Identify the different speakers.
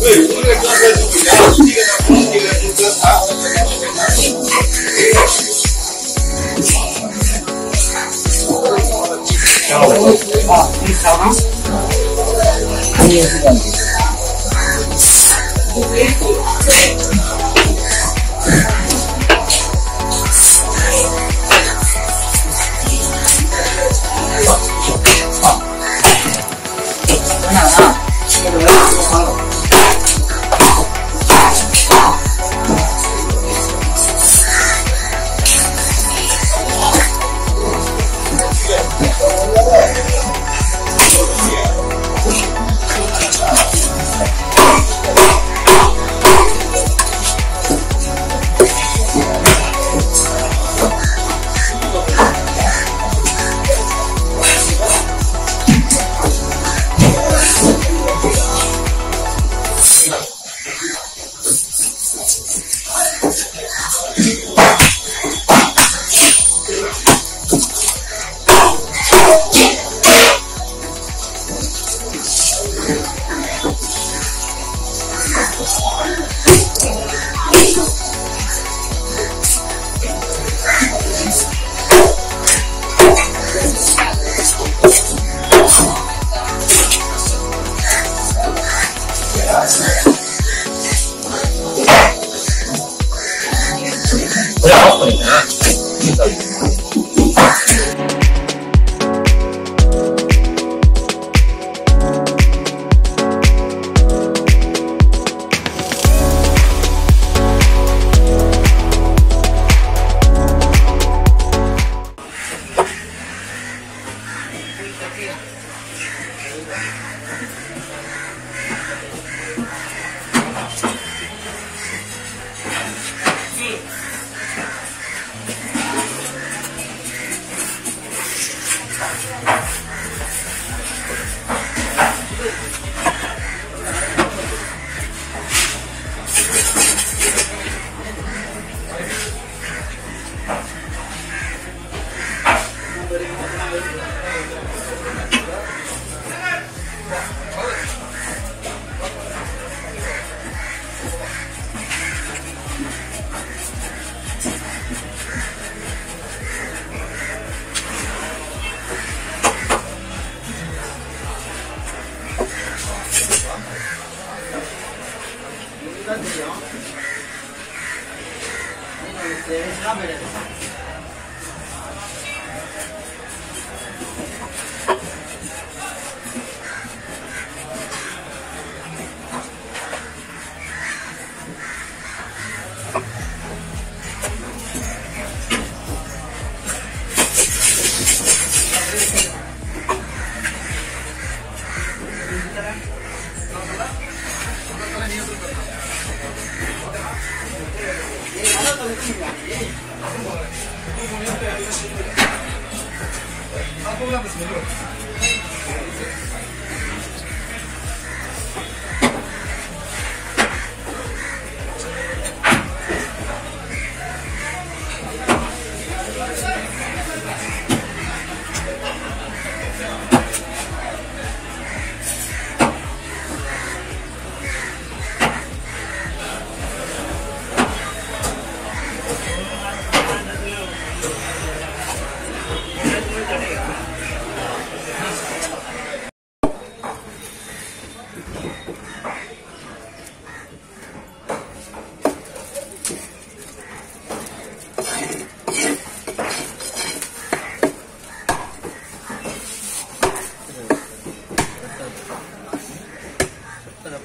Speaker 1: 对，我们个刚才就回家，啊，你调吗？肯定是这样我要喝水啊！あ、こうなんですね。